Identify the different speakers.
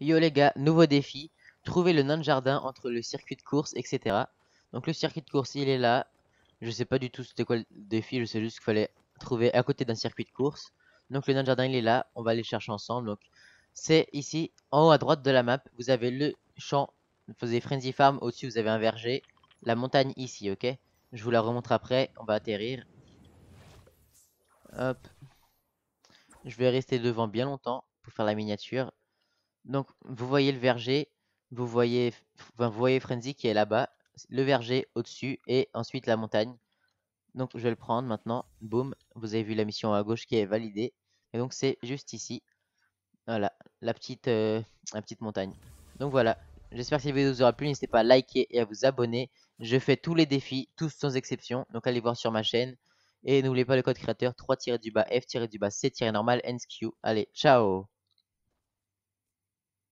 Speaker 1: Yo les gars, nouveau défi. Trouver le nain de jardin entre le circuit de course, etc. Donc le circuit de course, il est là. Je sais pas du tout c'était quoi le défi, je sais juste qu'il fallait trouver à côté d'un circuit de course. Donc le nain de jardin, il est là. On va aller chercher ensemble. Donc c'est ici, en haut à droite de la map. Vous avez le champ, vous avez Frenzy Farm. Au-dessus, vous avez un verger. La montagne ici, ok? Je vous la remontre après. On va atterrir. Hop. Je vais rester devant bien longtemps pour faire la miniature. Donc, vous voyez le verger, vous voyez, Frenzy qui est là-bas, le verger au-dessus et ensuite la montagne. Donc, je vais le prendre maintenant. Boum, vous avez vu la mission à gauche qui est validée. Et donc, c'est juste ici. Voilà, la petite, euh, la petite montagne. Donc voilà, j'espère que cette vidéo vous aura plu. N'hésitez pas à liker et à vous abonner. Je fais tous les défis, tous sans exception. Donc allez voir sur ma chaîne. Et n'oubliez pas le code créateur 3-du-bas F-du-bas C-normal NSQ. Allez, ciao